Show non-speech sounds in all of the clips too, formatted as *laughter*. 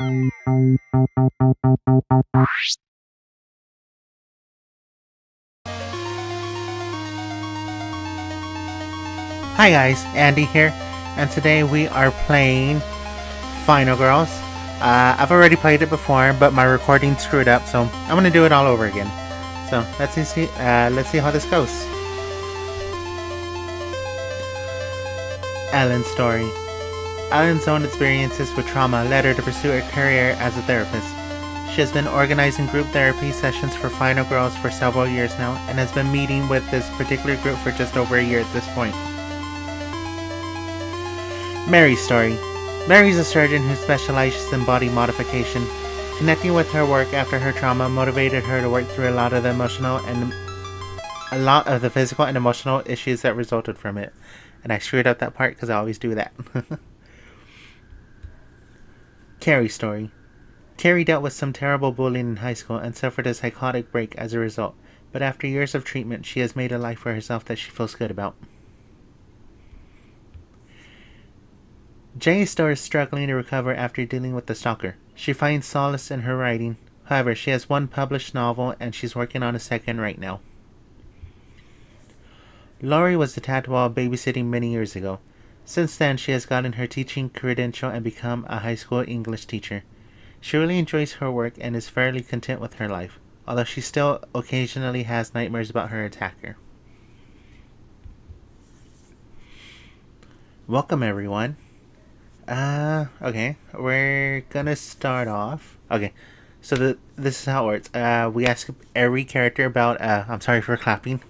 Hi guys, Andy here, and today we are playing Final Girls. Uh, I've already played it before, but my recording screwed up, so I'm gonna do it all over again. So let's see, uh, let's see how this goes. Ellen's story. Ellen's own experiences with trauma led her to pursue a career as a therapist. She has been organizing group therapy sessions for Final Girls for several years now, and has been meeting with this particular group for just over a year at this point. Mary's story. Mary's a surgeon who specializes in body modification. Connecting with her work after her trauma motivated her to work through a lot of the emotional and a lot of the physical and emotional issues that resulted from it. And I screwed up that part because I always do that. *laughs* Carrie's story. Carrie dealt with some terrible bullying in high school and suffered a psychotic break as a result, but after years of treatment, she has made a life for herself that she feels good about. Jay starts struggling to recover after dealing with the stalker. She finds solace in her writing. However, she has one published novel and she's working on a second right now. Laurie was attacked while babysitting many years ago. Since then, she has gotten her teaching credential and become a high school English teacher. She really enjoys her work and is fairly content with her life, although she still occasionally has nightmares about her attacker. Welcome, everyone. Uh, okay. We're gonna start off. Okay. So the this is how it works. Uh, we ask every character about. Uh, I'm sorry for clapping.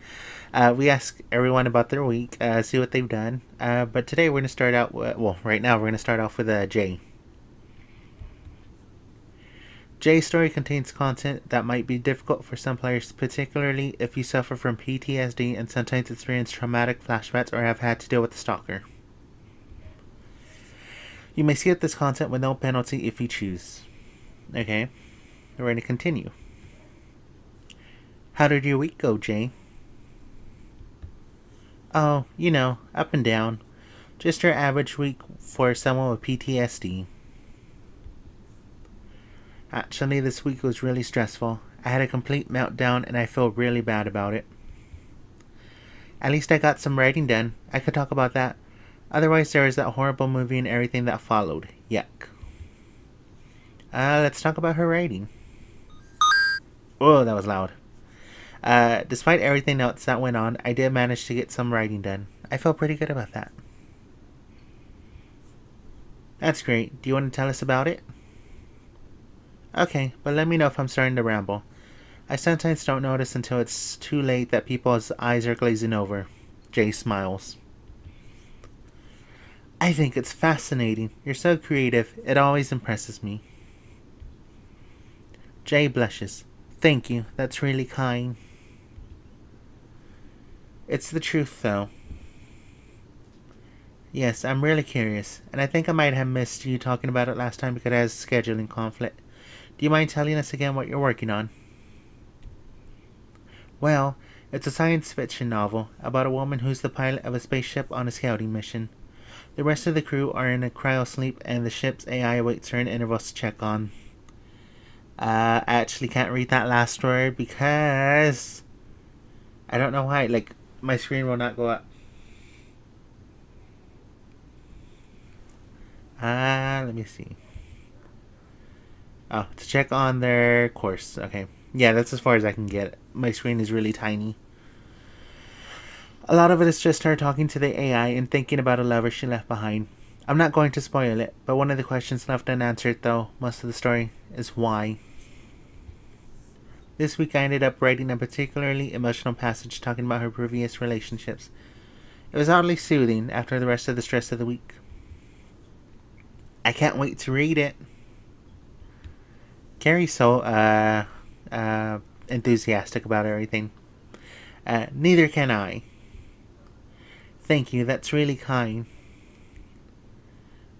Uh, we ask everyone about their week. Uh, see what they've done. Uh, but today we're gonna start out. With, well, right now we're gonna start off with uh, Jay. Jay's story contains content that might be difficult for some players, particularly if you suffer from PTSD and sometimes experience traumatic flashbacks or have had to deal with a stalker. You may skip this content with no penalty if you choose. Okay, we're going to continue. How did your week go, Jay? Oh, you know, up and down. Just your average week for someone with PTSD. Actually, this week was really stressful. I had a complete meltdown and I feel really bad about it. At least I got some writing done. I could talk about that. Otherwise, there was that horrible movie and everything that followed. Yuck. Uh, let's talk about her writing. Oh, that was loud. Uh, despite everything else that went on, I did manage to get some writing done. I feel pretty good about that. That's great. Do you want to tell us about it? Okay, but let me know if I'm starting to ramble. I sometimes don't notice until it's too late that people's eyes are glazing over. Jay smiles. I think it's fascinating. You're so creative. It always impresses me. Jay blushes. Thank you. That's really kind. It's the truth, though. Yes, I'm really curious, and I think I might have missed you talking about it last time because I was scheduling conflict. Do you mind telling us again what you're working on? Well, it's a science fiction novel about a woman who's the pilot of a spaceship on a scouting mission. The rest of the crew are in a cryosleep, and the ship's AI awaits her in intervals to check on. Uh, I actually can't read that last word because I don't know why. Like my screen will not go up. Ah, uh, let me see. Oh, to check on their course. Okay. Yeah, that's as far as I can get. My screen is really tiny. A lot of it is just her talking to the AI and thinking about a lover she left behind. I'm not going to spoil it, but one of the questions left unanswered, though, most of the story, is why. This week I ended up writing a particularly emotional passage talking about her previous relationships. It was oddly soothing after the rest of the stress of the week. I can't wait to read it. Carrie's so uh, uh, enthusiastic about everything. Uh, neither can I. Thank you, that's really kind.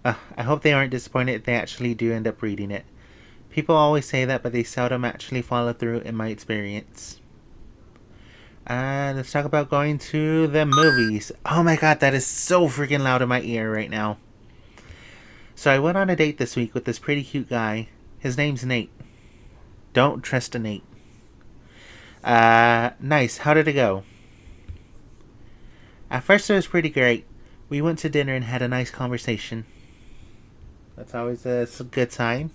Uh, I hope they aren't disappointed if they actually do end up reading it. People always say that, but they seldom actually follow through in my experience. Uh, let's talk about going to the movies. Oh my god, that is so freaking loud in my ear right now. So I went on a date this week with this pretty cute guy. His name's Nate. Don't trust a Nate. Uh, nice. How did it go? At first, it was pretty great. We went to dinner and had a nice conversation. That's always a good sign.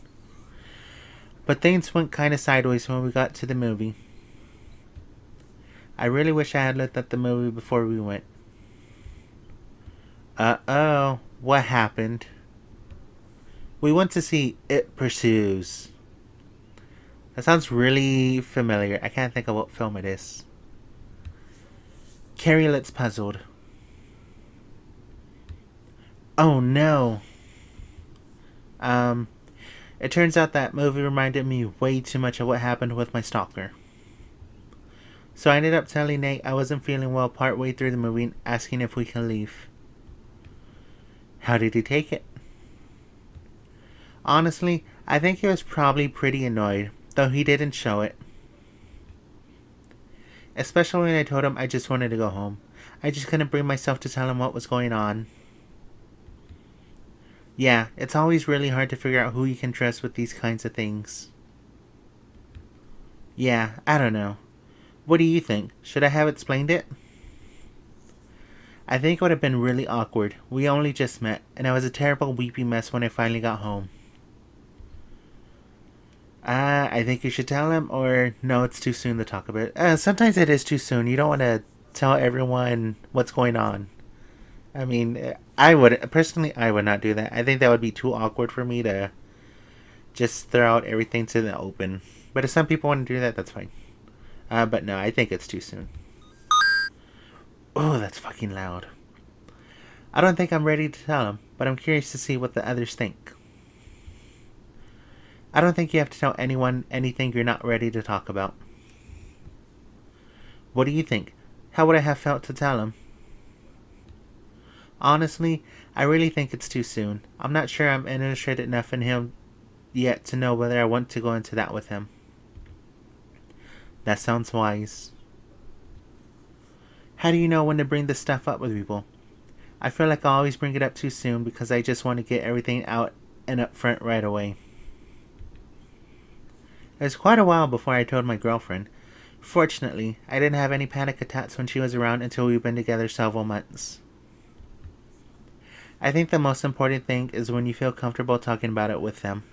But things went kind of sideways when we got to the movie. I really wish I had looked at the movie before we went. Uh oh, what happened? We went to see It Pursues. That sounds really familiar. I can't think of what film it is. Carrie looks puzzled. Oh no. Um, it turns out that movie reminded me way too much of what happened with my stalker. So I ended up telling Nate I wasn't feeling well partway through the movie and asking if we can leave. How did he take it? Honestly, I think he was probably pretty annoyed, though he didn't show it. Especially when I told him I just wanted to go home. I just couldn't bring myself to tell him what was going on. Yeah, it's always really hard to figure out who you can trust with these kinds of things. Yeah, I don't know. What do you think? Should I have explained it? I think it would have been really awkward. We only just met, and I was a terrible weepy mess when I finally got home. Uh, I think you should tell him, or no, it's too soon to talk about it. Uh, sometimes it is too soon. You don't want to tell everyone what's going on. I mean, I would personally, I would not do that. I think that would be too awkward for me to just throw out everything to the open. But if some people want to do that, that's fine. Uh, but no, I think it's too soon. Oh, that's fucking loud. I don't think I'm ready to tell him, but I'm curious to see what the others think. I don't think you have to tell anyone anything you're not ready to talk about. What do you think? How would I have felt to tell him? Honestly, I really think it's too soon. I'm not sure I'm interested enough in him yet to know whether I want to go into that with him. That sounds wise. How do you know when to bring this stuff up with people? I feel like I always bring it up too soon because I just want to get everything out and up front right away. It was quite a while before I told my girlfriend. Fortunately, I didn't have any panic attacks when she was around until we've been together several months. I think the most important thing is when you feel comfortable talking about it with them.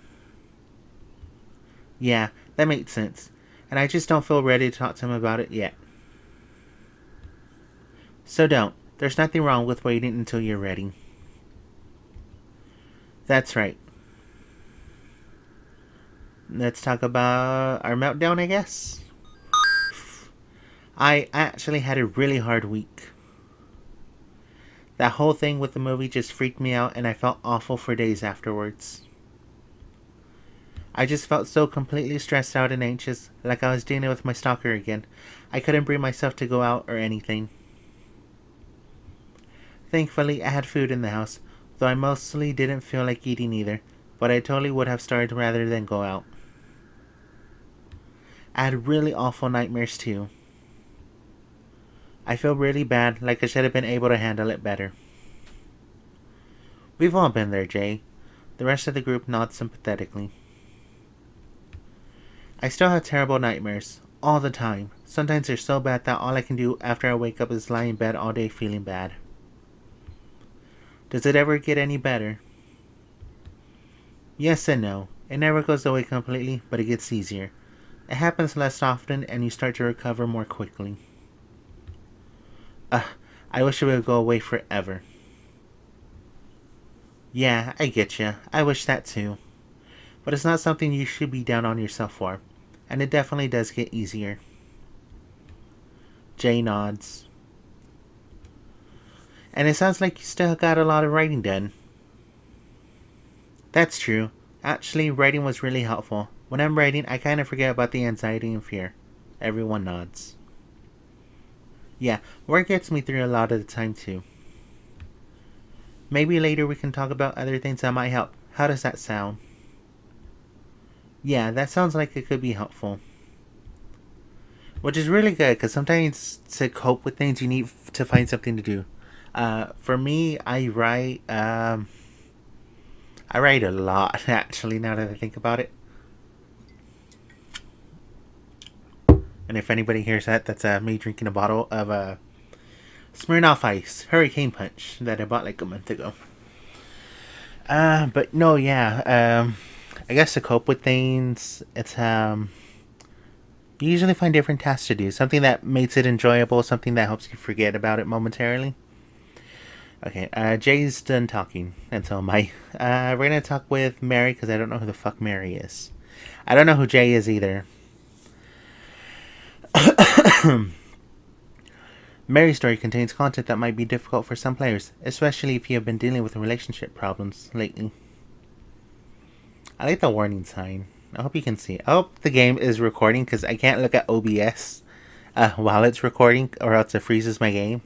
Yeah, that makes sense. And I just don't feel ready to talk to him about it yet. So don't. There's nothing wrong with waiting until you're ready. That's right let's talk about our meltdown, I guess. I actually had a really hard week. That whole thing with the movie just freaked me out, and I felt awful for days afterwards. I just felt so completely stressed out and anxious, like I was dealing with my stalker again. I couldn't bring myself to go out or anything. Thankfully, I had food in the house, though I mostly didn't feel like eating either, but I totally would have started rather than go out. I had really awful nightmares too. I feel really bad, like I should have been able to handle it better. We've all been there, Jay. The rest of the group nods sympathetically. I still have terrible nightmares, all the time. Sometimes they're so bad that all I can do after I wake up is lie in bed all day feeling bad. Does it ever get any better? Yes and no. It never goes away completely, but it gets easier. It happens less often and you start to recover more quickly. I wish it would go away forever. Yeah, I get you. I wish that too. But it's not something you should be down on yourself for. And it definitely does get easier. Jay nods. And it sounds like you still got a lot of writing done. That's true. Actually, writing was really helpful. When I'm writing, I kind of forget about the anxiety and fear. Everyone nods. Yeah, work gets me through a lot of the time too. Maybe later we can talk about other things that might help. How does that sound? Yeah, that sounds like it could be helpful. Which is really good because sometimes to cope with things you need to find something to do. Uh, for me, I write. Um, I write a lot, *laughs* actually, now that I think about it. And if anybody hears that, that's uh, me drinking a bottle of uh, Smirnoff Ice Hurricane Punch that I bought like a month ago. Uh, but no, yeah. Um, I guess to cope with things, it's um, you usually find different tasks to do. Something that makes it enjoyable, something that helps you forget about it momentarily. Okay, uh, Jay's done talking, and so am I. Uh, we're gonna talk with Mary because I don't know who the fuck Mary is. I don't know who Jay is either. *coughs* Mary's story contains content that might be difficult for some players, especially if you have been dealing with relationship problems lately. I like the warning sign. I hope you can see. I hope the game is recording because I can't look at OBS uh, while it's recording or else it freezes my game.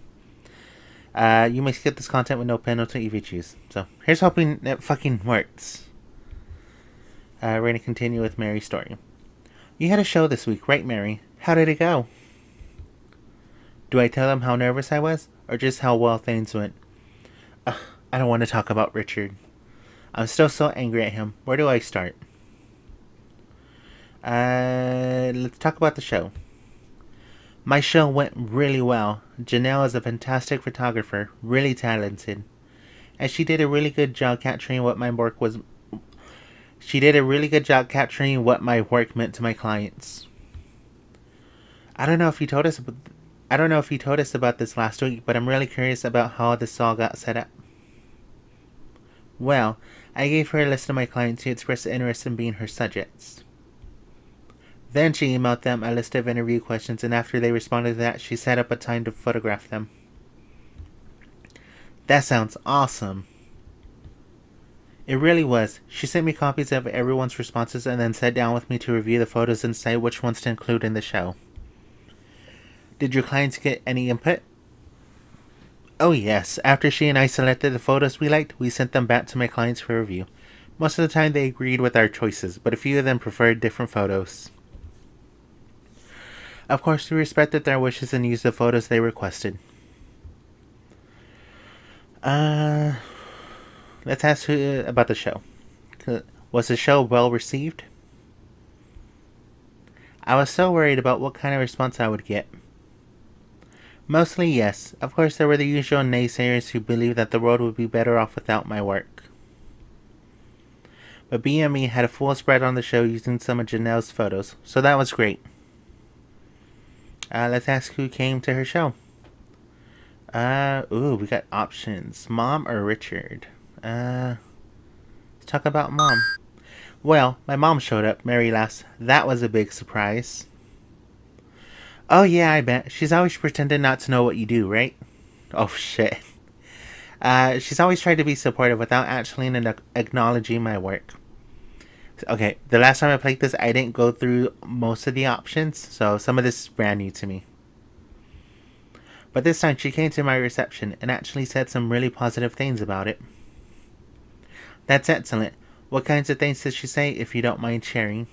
Uh, you may skip this content with no penalty if you choose. So here's hoping it fucking works. Uh, we're gonna continue with Mary's story. You had a show this week, right, Mary? How did it go? Do I tell them how nervous I was, or just how well things went? Ugh, I don't want to talk about Richard. I'm still so angry at him. Where do I start? Uh, let's talk about the show. My show went really well. Janelle is a fantastic photographer, really talented. And she did a really good job capturing what my work was. She did a really good job capturing what my work meant to my clients. I don't know if you told us I don't know if you told us about this last week, but I'm really curious about how this all got set up. Well, I gave her a list of my clients who expressed interest in being her subjects. Then she emailed them a list of interview questions, and after they responded to that, she set up a time to photograph them. That sounds awesome. It really was. She sent me copies of everyone's responses and then sat down with me to review the photos and say which ones to include in the show. Did your clients get any input? Oh, yes. After she and I selected the photos we liked, we sent them back to my clients for review. Most of the time they agreed with our choices, but a few of them preferred different photos. Of course, we respected their wishes and used the photos they requested. Uh, let's ask who, about the show. Was the show well received? I was so worried about what kind of response I would get. Mostly yes. Of course, there were the usual naysayers who believed that the world would be better off without my work. But BME had a full spread on the show using some of Janelle's photos, so that was great. Uh, let's ask who came to her show. Uh, ooh, we got options. Mom or Richard? Uh, let's talk about mom. Well, my mom showed up, Mary laughs. That was a big surprise. Oh, yeah, I bet. She's always pretended not to know what you do, right? Oh, *laughs* shit. Uh, she's always tried to be supportive without actually acknowledging my work. Okay, the last time I played this, I didn't go through most of the options, so some of this is brand new to me. But this time she came to my reception and actually said some really positive things about it. That's excellent. What kinds of things did she say, if you don't mind sharing?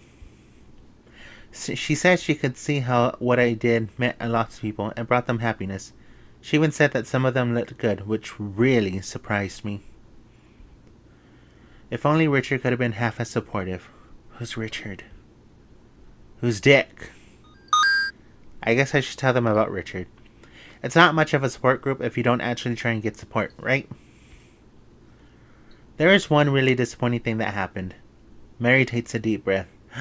She said she could see how what I did meant a lot to people and brought them happiness. She even said that some of them looked good, which really surprised me. If only Richard could have been half as supportive. Who's Richard? Who's Dick? I guess I should tell them about Richard. It's not much of a support group if you don't actually try and get support, right? There is one really disappointing thing that happened. Mary takes a deep breath. *gasps*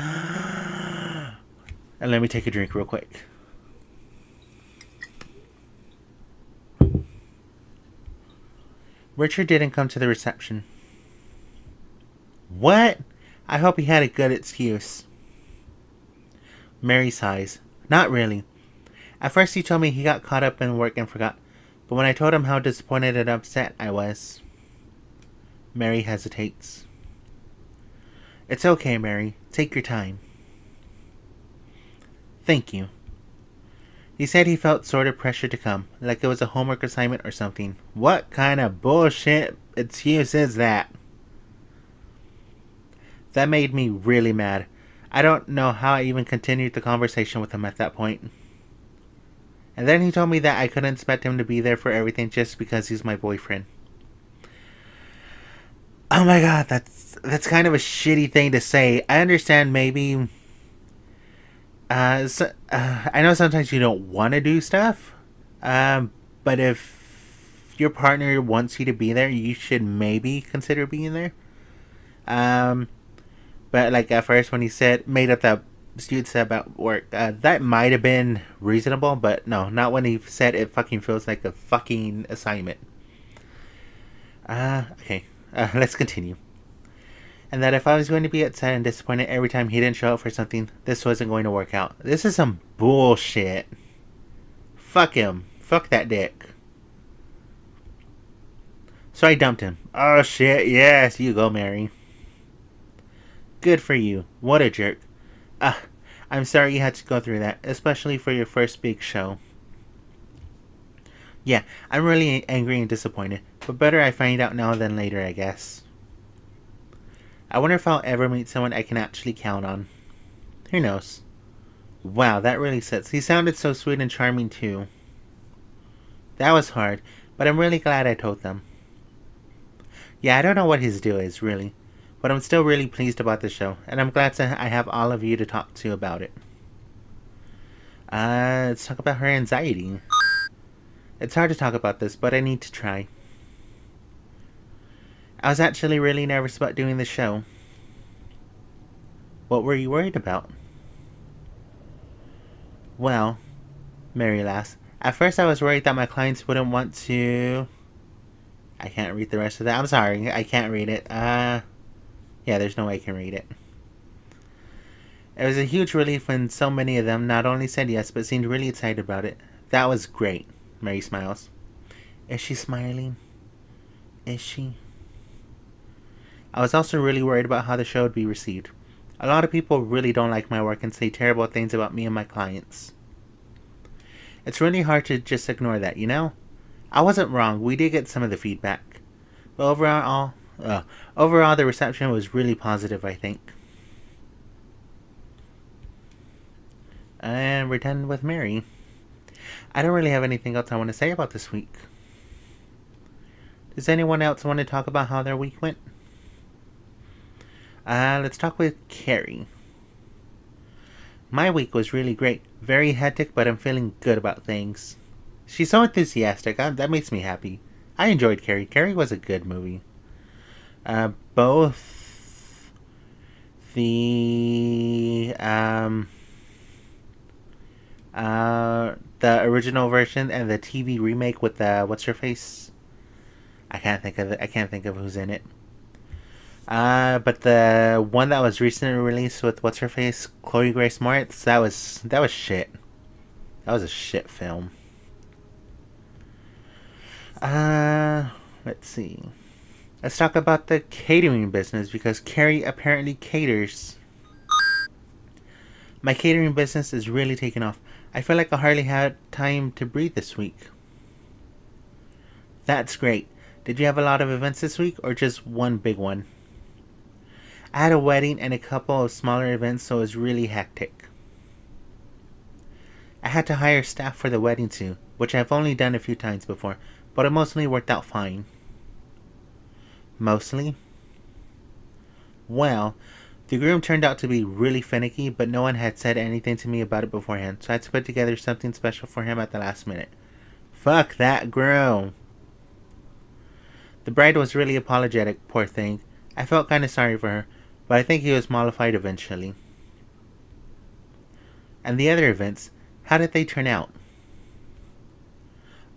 And let me take a drink real quick. Richard didn't come to the reception. What? I hope he had a good excuse. Mary sighs. Not really. At first he told me he got caught up in work and forgot, but when I told him how disappointed and upset I was, Mary hesitates. It's okay, Mary. Take your time. Thank you. He said he felt sort of pressure to come, like it was a homework assignment or something. What kind of bullshit excuse is that? That made me really mad. I don't know how I even continued the conversation with him at that point. And then he told me that I couldn't expect him to be there for everything just because he's my boyfriend. Oh my god, that's that's kind of a shitty thing to say. I understand maybe. Uh, so, uh I know sometimes you don't want to do stuff, um, but if your partner wants you to be there, you should maybe consider being there. Um, but like at first when he said made up that dude said about work, uh, that might have been reasonable, but no, not when he said it fucking feels like a fucking assignment. Uh, okay, uh, let's continue. And that if I was going to be upset and disappointed every time he didn't show up for something, this wasn't going to work out. This is some bullshit. Fuck him. Fuck that dick. So I dumped him. Oh shit, yes, you go, Mary. Good for you. What a jerk. Ah, I'm sorry you had to go through that, especially for your first big show. Yeah, I'm really angry and disappointed, but better I find out now than later, I guess. I wonder if I'll ever meet someone I can actually count on. Who knows? Wow, that really sits. He sounded so sweet and charming too. That was hard, but I'm really glad I told them. Yeah, I don't know what his deal is, really but I'm still really pleased about the show, and I'm glad to I have all of you to talk to about it. Uh, let's talk about her anxiety. It's hard to talk about this, but I need to try. I was actually really nervous about doing the show. What were you worried about? Well, Mary Lass, at first I was worried that my clients wouldn't want to... I can't read the rest of that. I'm sorry, I can't read it. Uh... Yeah, there's no way I can read it. It was a huge relief when so many of them not only said yes, but seemed really excited about it. That was great, Mary smiles. Is she smiling? Is she? I was also really worried about how the show would be received. A lot of people really don't like my work and say terrible things about me and my clients. It's really hard to just ignore that, you know? I wasn't wrong, we did get some of the feedback. But overall, uh, overall, the reception was really positive, I think. And we're done with Mary. I don't really have anything else I want to say about this week. Does anyone else want to talk about how their week went? Uh, let's talk with Carrie. My week was really great. Very hectic, but I'm feeling good about things. She's so enthusiastic. I, that makes me happy. I enjoyed Carrie. Carrie was a good movie. Uh, both the um, uh, the original version and the TV remake with the what's her face. I can't think of it. I can't think of who's in it. Uh, but the one that was recently released with what's her face, Chloe Grace Moretz, that was that was shit. That was a shit film. Uh, let's see. Let's talk about the catering business because Carrie apparently caters. My catering business is really taking off. I feel like I hardly had time to breathe this week. That's great. Did you have a lot of events this week or just one big one? I had a wedding and a couple of smaller events, so it was really hectic. I had to hire staff for the wedding too, which I've only done a few times before, but it mostly worked out fine mostly. Well, the groom turned out to be really finicky, but no one had said anything to me about it beforehand, so I had to put together something special for him at the last minute. Fuck that groom! The bride was really apologetic, poor thing. I felt kind of sorry for her, but I think he was mollified eventually. And the other events, how did they turn out?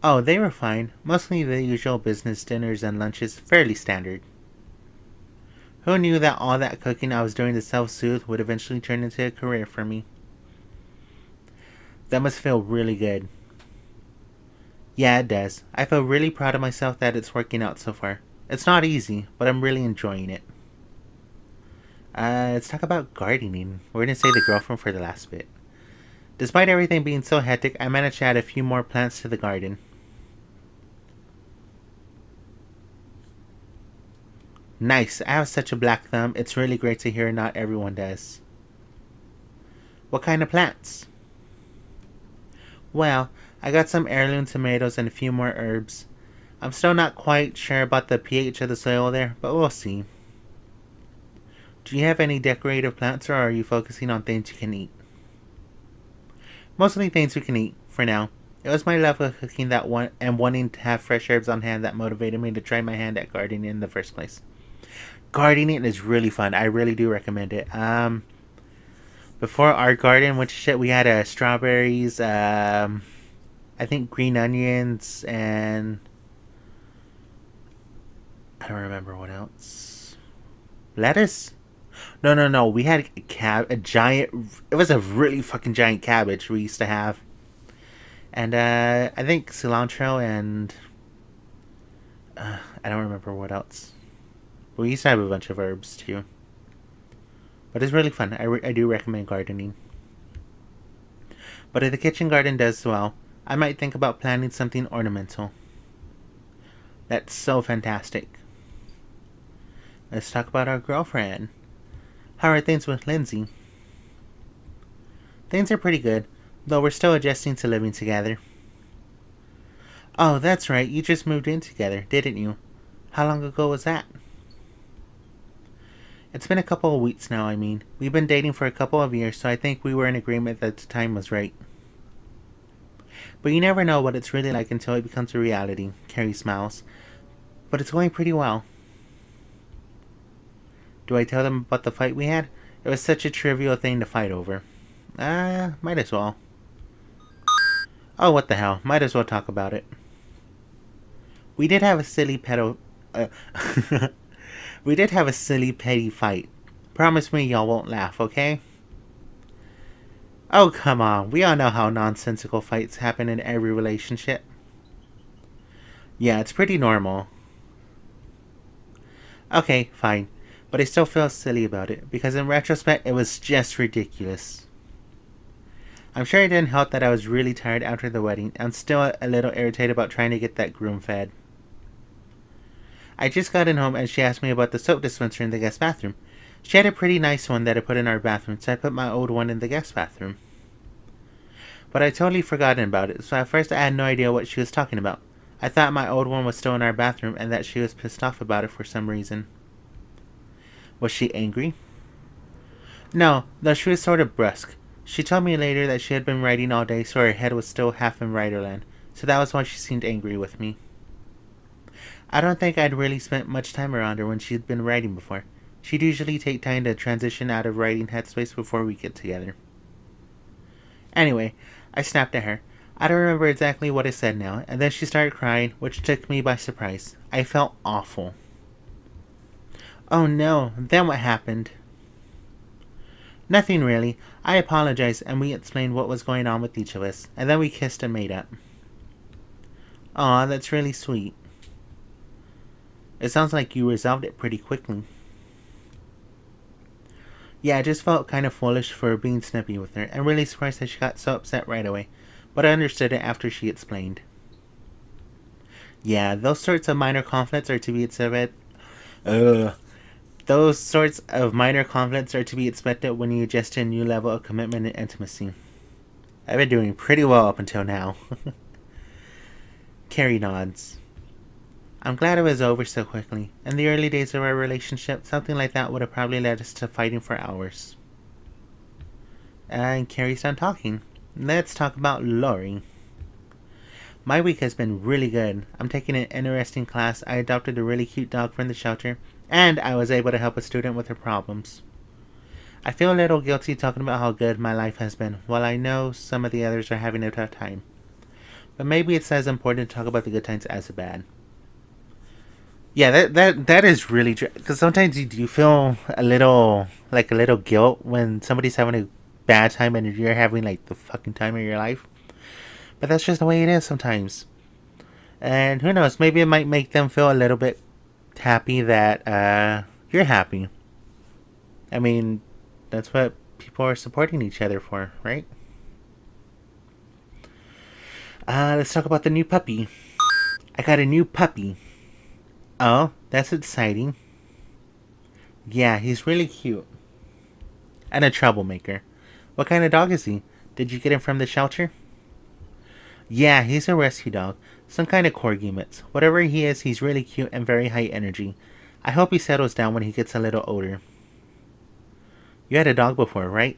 Oh, they were fine. Mostly the usual business dinners and lunches, fairly standard. Who knew that all that cooking I was doing to self-soothe would eventually turn into a career for me? That must feel really good. Yeah, it does. I feel really proud of myself that it's working out so far. It's not easy, but I'm really enjoying it. Uh, let's talk about gardening. We're gonna say the girlfriend for the last bit. Despite everything being so hectic, I managed to add a few more plants to the garden. Nice. I have such a black thumb. It's really great to hear not everyone does. What kind of plants? Well, I got some heirloom tomatoes and a few more herbs. I'm still not quite sure about the pH of the soil there, but we'll see. Do you have any decorative plants or are you focusing on things you can eat? Mostly things we can eat, for now. It was my love of cooking that one and wanting to have fresh herbs on hand that motivated me to try my hand at gardening in the first place. Gardening is really fun. I really do recommend it. Um, before our garden to shit, we had uh, strawberries, um, I think green onions, and I don't remember what else. Lettuce? No, no, no. We had a cab, a giant. It was a really fucking giant cabbage we used to have and uh, I think cilantro and uh, I don't remember what else. But We used to have a bunch of herbs too, but it's really fun. I, re- I do recommend gardening. But if the kitchen garden does well, I might think about planting something ornamental. That's so fantastic. Let's talk about our girlfriend. How are things with Lindsay? Things are pretty good though we're still adjusting to living together. Oh, that's right, you just moved in together, didn't you? How long ago was that? It's been a couple of weeks now, I mean. We've been dating for a couple of years, so I think we were in agreement that the time was right. But you never know what it's really like until it becomes a reality, Carrie smiles. But it's going pretty well. Do I tell them about the fight we had? It was such a trivial thing to fight over. Ah, uh, might as well. Oh, what the hell. Might as well talk about it. We did have a silly pedo... Uh, *laughs* we did have a silly petty fight. Promise me y'all won't laugh, okay? Oh, come on. We all know how nonsensical fights happen in every relationship. Yeah, it's pretty normal. Okay, fine. But I still feel silly about it, because in retrospect, it was just ridiculous. I'm sure it didn't help that I was really tired after the wedding and still a little irritated about trying to get that groom fed. I just got in home and she asked me about the soap dispenser in the guest bathroom. She had a pretty nice one that I put in our bathroom, so I put my old one in the guest bathroom. But I totally forgotten about it, so at first I had no idea what she was talking about. I thought my old one was still in our bathroom and that she was pissed off about it for some reason. Was she angry? No, though she was sort of brusque. She told me later that she had been writing all day, so her head was still half in writerland, so that was why she seemed angry with me. I don't think I'd really spent much time around her when she'd been writing before. She'd usually take time to transition out of writing headspace before we get together. Anyway, I snapped at her. I don't remember exactly what I said now, and then she started crying, which took me by surprise. I felt awful. Oh no, then what happened? Nothing really. I apologized and we explained what was going on with each of us, and then we kissed and made up. Aw, that's really sweet. It sounds like you resolved it pretty quickly. Yeah, I just felt kind of foolish for being snippy with her, and really surprised that she got so upset right away, but I understood it after she explained. Yeah, those sorts of minor conflicts are to be expected. Ugh, those sorts of minor conflicts are to be expected when you adjust to a new level of commitment and intimacy. I've been doing pretty well up until now. *laughs* Carrie nods. I'm glad it was over so quickly. In the early days of our relationship, something like that would have probably led us to fighting for hours. And Carrie's done talking. Let's talk about Laurie. My week has been really good. I'm taking an interesting class. I adopted a really cute dog from the shelter, and I was able to help a student with her problems. I feel a little guilty talking about how good my life has been, while I know some of the others are having a tough time. But maybe it's as important to talk about the good times as the bad. Yeah, that that that is really true. Because sometimes you do feel a little like a little guilt when somebody's having a bad time and you're having like the fucking time of your life. But that's just the way it is sometimes. And who knows, maybe it might make them feel a little bit happy that uh, you're happy. I mean, that's what people are supporting each other for, right? Uh, let's talk about the new puppy. I got a new puppy. Oh, that's exciting. Yeah, he's really cute. And a troublemaker. What kind of dog is he? Did you get him from the shelter? Yeah, he's a rescue dog. Some kind of corgi mix. Whatever he is, he's really cute and very high energy. I hope he settles down when he gets a little older. You had a dog before, right?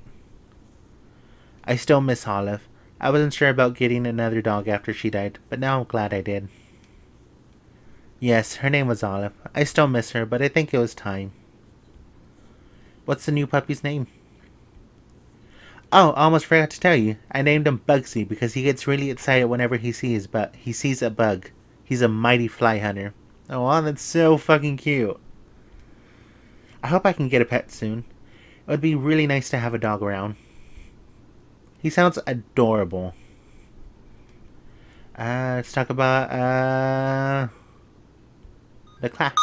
I still miss Olive. I wasn't sure about getting another dog after she died, but now I'm glad I did. Yes, her name was Olive. I still miss her, but I think it was time. What's the new puppy's name? Oh, I almost forgot to tell you. I named him Bugsy because he gets really excited whenever he sees but he sees a bug. He's a mighty fly hunter. Oh, that's so fucking cute. I hope I can get a pet soon. It would be really nice to have a dog around. He sounds adorable. Uh, let's talk about uh the class.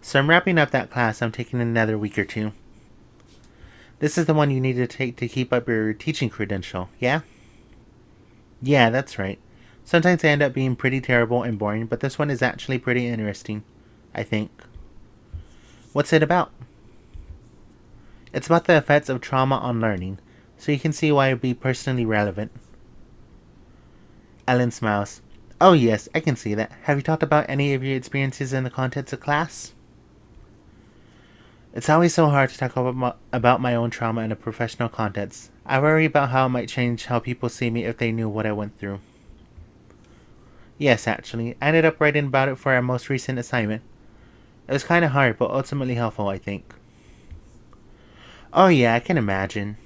So I'm wrapping up that class. I'm taking another week or two. This is the one you need to take to keep up your teaching credential, yeah? Yeah, that's right. Sometimes they end up being pretty terrible and boring, but this one is actually pretty interesting, I think. What's it about? It's about the effects of trauma on learning, so you can see why it would be personally relevant. Ellen smiles. Oh, yes, I can see that. Have you talked about any of your experiences in the context of class? It's always so hard to talk about my, own trauma in a professional context. I worry about how it might change how people see me if they knew what I went through. Yes, actually, I ended up writing about it for our most recent assignment. It was kind of hard, but ultimately helpful, I think. Oh, yeah, I can imagine.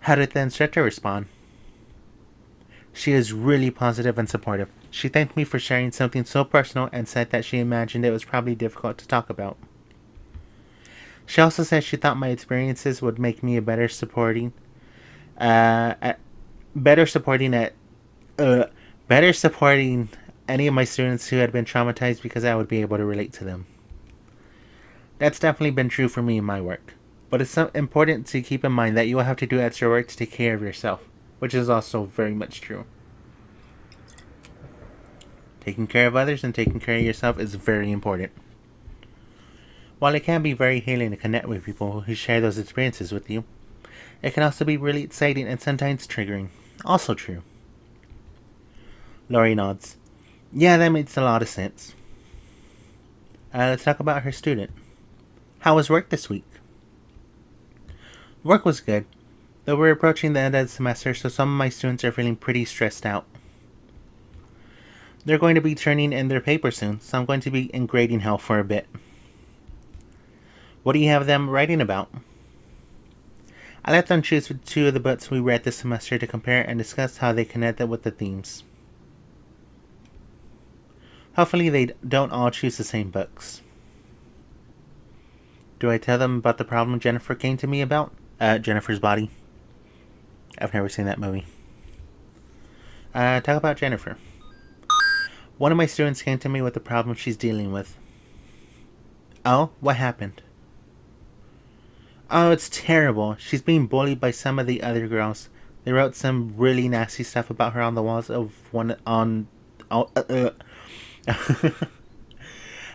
How did the instructor respond? She is really positive and supportive. She thanked me for sharing something so personal and said that she imagined it was probably difficult to talk about. She also said she thought my experiences would make me a better supporting, uh, better supporting at, uh, better supporting any of my students who had been traumatized because I would be able to relate to them. That's definitely been true for me in my work, but it's important to keep in mind that you will have to do extra work to take care of yourself, which is also very much true. Taking care of others and taking care of yourself is very important. While it can be very healing to connect with people who share those experiences with you, it can also be really exciting and sometimes triggering. Also true. Laurie nods. Yeah, that makes a lot of sense. Uh, let's talk about her student. How was work this week? Work was good, though we're approaching the end of the semester, so some of my students are feeling pretty stressed out. They're going to be turning in their paper soon, so I'm going to be in grading hell for a bit. What do you have them writing about? I let them choose two of the books we read this semester to compare and discuss how they connected with the themes. Hopefully, they don't all choose the same books. Do I tell them about the problem Jennifer came to me about? Uh, Jennifer's Body. I've never seen that movie. Uh, talk about Jennifer. One of my students came to me with the problem she's dealing with. Oh, what happened? Oh, it's terrible. She's being bullied by some of the other girls. They wrote some really nasty stuff about her on the walls of one on. Oh, uh, uh. *laughs*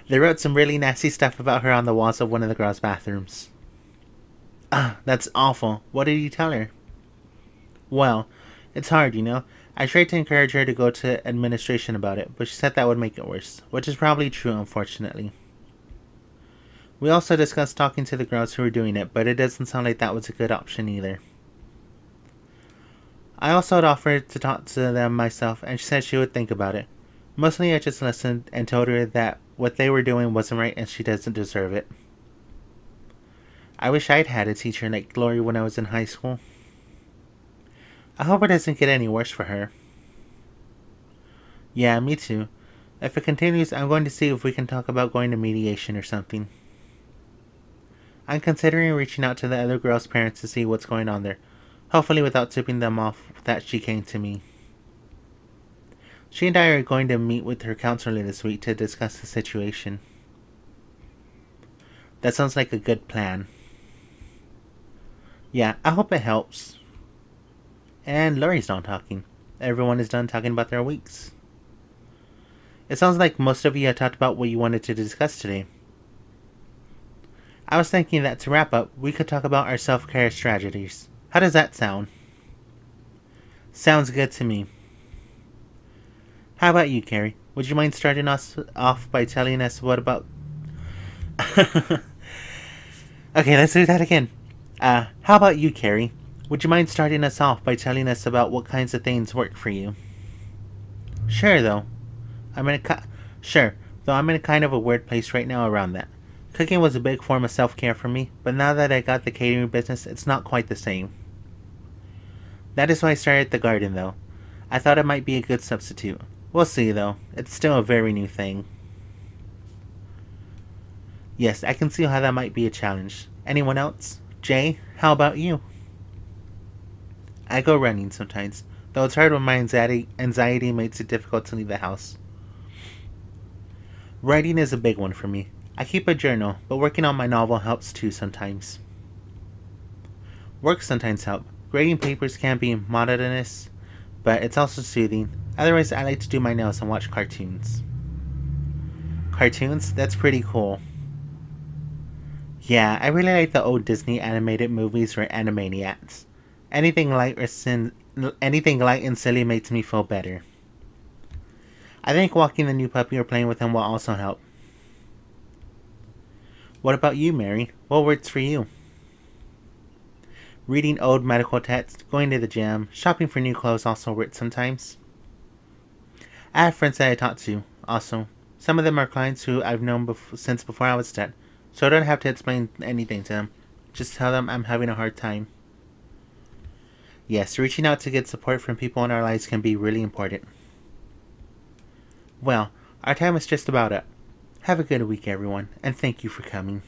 they wrote some really nasty stuff about her on the walls of one of the girls' bathrooms. Ah, that's awful. What did you tell her? Well, it's hard, you know. I tried to encourage her to go to administration about it, but she said that would make it worse, which is probably true, unfortunately. We also discussed talking to the girls who were doing it, but it doesn't sound like that was a good option either. I also had offered to talk to them myself, and she said she would think about it. Mostly I just listened and told her that what they were doing wasn't right and she doesn't deserve it. I wish I'd had a teacher like Laurie when I was in high school. I hope it doesn't get any worse for her. Yeah, me too. If it continues, I'm going to see if we can talk about going to mediation or something. I'm considering reaching out to the other girl's parents to see what's going on there, hopefully without tipping them off that she came to me. She and I are going to meet with her counselor this week to discuss the situation. That sounds like a good plan. Yeah, I hope it helps. And Laurie's done talking. Everyone is done talking about their weeks. It sounds like most of you have talked about what you wanted to discuss today. I was thinking that to wrap up, we could talk about our self care strategies. How does that sound? Sounds good to me. How about you, Carrie? Would you mind starting us off by telling us what about. *laughs* okay, let's do that again. Uh, how about you, Carrie? Would you mind starting us off by telling us about what kinds of things work for you? Sure, though. I'm in a sure, though I'm in a kind of a weird place right now around that. Cooking was a big form of self-care for me, but now that I got the catering business, it's not quite the same. That is why I started the garden, though. I thought it might be a good substitute. We'll see, though. It's still a very new thing. Yes, I can see how that might be a challenge. Anyone else? Jay, how about you? I go running sometimes, though it's hard when my anxiety, anxiety makes it difficult to leave the house. Writing is a big one for me. I keep a journal, but working on my novel helps too sometimes. Work sometimes help. Grading papers can be monotonous, but it's also soothing. Otherwise, I like to do my nails and watch cartoons. Cartoons? That's pretty cool. Yeah, I really like the old Disney animated movies or Animaniacs. Anything light or sin- anything light and silly makes me feel better. I think walking the new puppy or playing with him will also help. What about you, Mary? What works for you? Reading old medical texts, going to the gym, shopping for new clothes also works sometimes. I have friends that I talk to, also. Some of them are clients who I've known bef- since before I was 10, so I don't have to explain anything to them. Just tell them I'm having a hard time. Yes, reaching out to get support from people in our lives can be really important. Well, our time is just about up. Have a good week, everyone, and thank you for coming.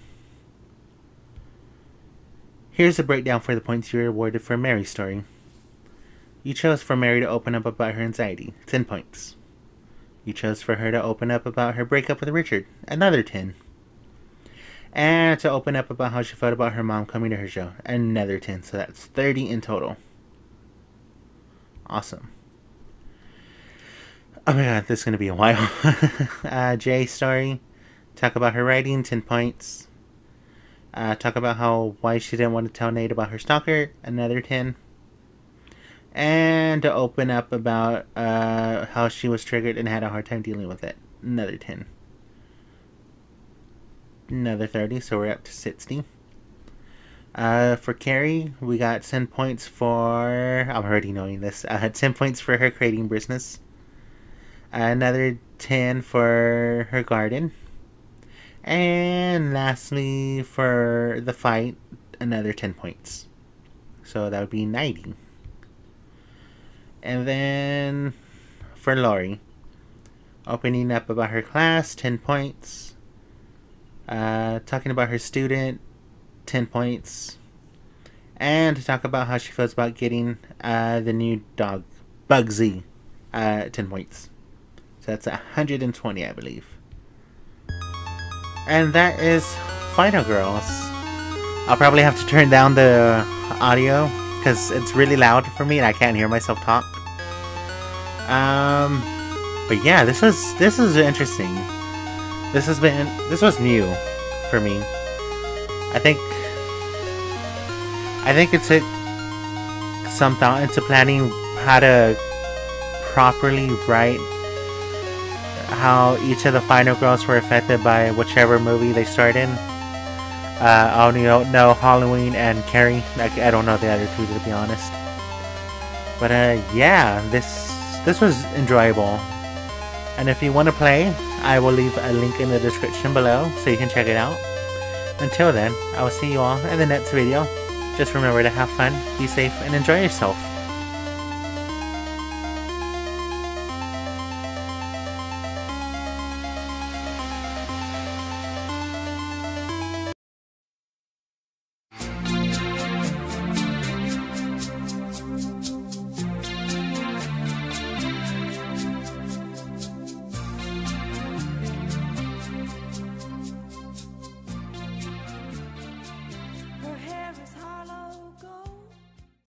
Here's a breakdown for the points you're awarded for Mary's story. You chose for Mary to open up about her anxiety, 10 points. You chose for her to open up about her breakup with Richard, another 10. And to open up about how she felt about her mom coming to her show, another 10. So that's 30 in total. Awesome. Oh my god, this is going to be a while. *laughs* uh, Jay story. Talk about her writing, 10 points. Uh, talk about how why she didn't want to tell Nate about her stalker, another 10. And to open up about uh, how she was triggered and had a hard time dealing with it, another 10. Another 30, so we're up to 60. Uh, for Carrie, we got 10 points for. I'm already knowing this. Uh, 10 points for her creating business. Another 10 for her garden. And lastly, for the fight, another 10 points. So that would be 90. And then for Laurie, opening up about her class, 10 points. Uh, talking about her student, 10 points. And to talk about how she feels about getting uh, the new dog, Bugsy, uh, 10 points. So that's 120, I believe. And that is Final Girls. I'll probably have to turn down the audio because it's really loud for me and I can't hear myself talk. Um, but yeah, this was this is interesting. This has been this was new for me. I think I think it took some thought into planning how to properly write how each of the final girls were affected by whichever movie they starred in. Uh, I only know Halloween and Carrie. Like, I don't know the other two to be honest. But uh, yeah, this this was enjoyable. And if you want to play, I will leave a link in the description below so you can check it out. Until then, I will see you all in the next video. Just remember to have fun, be safe, and enjoy yourself.